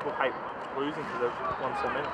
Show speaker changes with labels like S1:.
S1: people hate losing because they've won so many.